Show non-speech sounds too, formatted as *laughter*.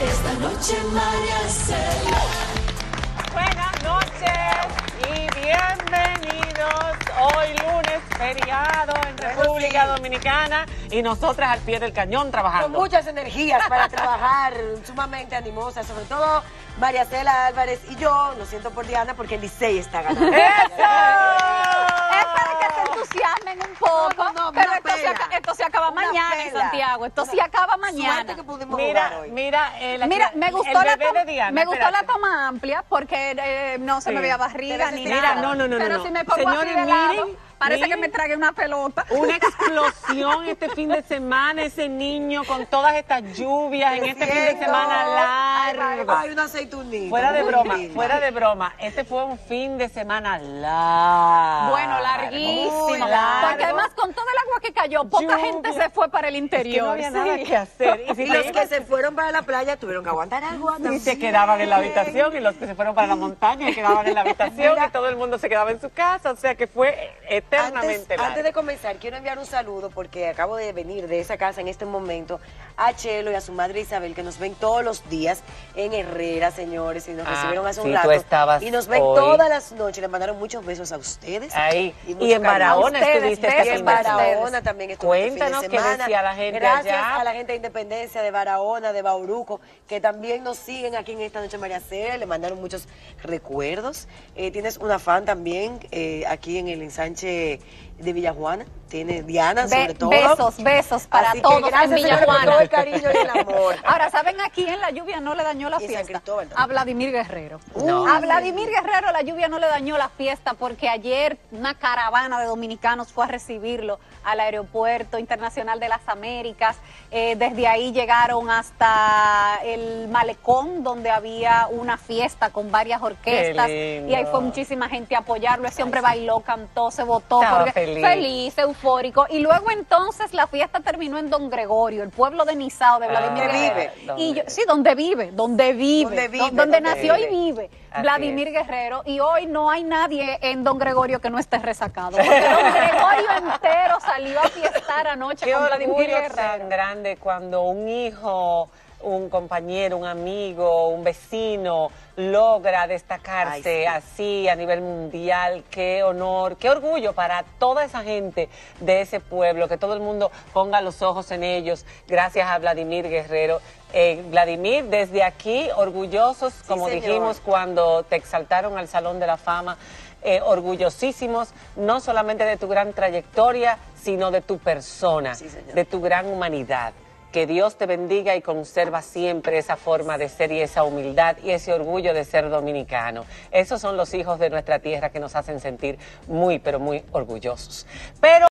Esta noche María Cela. Buenas noches y bienvenidos. Hoy lunes, feriado en República Dominicana y nosotras al pie del cañón con trabajando. muchas energías para trabajar, *laughs* sumamente animosas, sobre todo María Cela Álvarez y yo, lo siento por Diana porque el Licey está ganando. Es para que se entusiasmen un poco. No, no, no, se, esto se acaba Una mañana en. Santiago. Esto Una- se acaba mañana. que pudimos Mira, jugar hoy. mira, eh, la Mira, me gustó, la, toma, Diana. me gustó espérate. la toma amplia porque eh, no se Sí. me veía barriga ni ese- nada. Mira, no, no, no, Pero no. si me pongo Señores, así de lado, miren, parece miren. que me tragué una pelota. Una explosión *laughs* este fin de semana, ese niño con todas estas lluvias en este fin de semana largo. Hay una aceitunita. Fuera de broma, linda. fuera de broma. Este fue un fin de semana largo. Bueno, larguísimo. Largo. Porque además con todo que cayó, poca Lluvia. gente se fue para el Es interior. que no había nada sí. que hacer. Y *laughs* si Y los que se fueron para la playa tuvieron que aguantar agua. y también. se quedaban en la habitación y los que se fueron para la montaña se quedaban en la habitación y todo el mundo se quedaba en su casa, o sea que fue Antes, eternamente largo. antes de comenzar, quiero enviar un saludo porque acabo de venir de esa casa en este momento a Chelo y a su madre Isabel que nos ven todos los días en Herrera, señores, y nos Ah, recibieron hace sí, un tú rato. estabas y nos ven hoy. todas las noches. Le mandaron muchos besos a ustedes. Ahí. Y, Y, en. Barahona estuviste Y en. Barahona también estuve este fin de semana. decía la gente Gracias allá. a la gente de Independencia, de Barahona, de Bauruco, que también nos siguen aquí en esta noche María Cera. Le mandaron muchos recuerdos. Eh, tienes una fan también eh, aquí en el ensanche de Villajuana. Tiene Diana, Be- sobre todo. besos, besos para Así que todos gracias, en señores, por todo el cariño y el amor. *laughs* Ahora, ¿saben a quién la lluvia no le dañó la Y en San fiesta? A Vladimir Guerrero. No. A Vladimir Guerrero la lluvia no le dañó la fiesta porque ayer una caravana de dominicanos fue a recibirlo al Aeropuerto Internacional de las Américas. Eh, desde ahí llegaron hasta el malecón donde había una fiesta con varias orquestas y ahí fue muchísima gente a apoyarlo. Ese hombre bailó, cantó, se votó. Estaba porque- feliz. feliz, eufórico. Y luego entonces la fiesta terminó en Don Gregorio, el pueblo de Nizao, de Vladimir Ah, Guerrero. ¿dónde? Y yo- sí, donde vive, donde vive, Donde vive, do- donde donde nació vive. y vive Así Vladimir es. Guerrero. Y hoy no hay nadie en Don Gregorio que no esté resacado. Porque Don Gregorio entero salió a fiestar anoche Qué con Vladimir Guerrero. tan grande cuando un hijo, un compañero, un amigo, un vecino logra destacarse Ay, sí. así a nivel mundial. Qué honor, qué orgullo para toda esa gente de ese pueblo, que todo el mundo ponga los ojos en ellos, gracias a Vladimir Guerrero. Eh, Vladimir, desde aquí, orgullosos, como señor. dijimos cuando te exaltaron al Salón de la Fama, eh, orgullosísimos no solamente de tu gran trayectoria, sino de tu persona, Sí, de tu gran humanidad. Que Dios te bendiga y conserva siempre esa forma de ser y esa humildad y ese orgullo de ser dominicano. Esos son los hijos de nuestra tierra que nos hacen sentir muy, pero muy orgullosos. Pero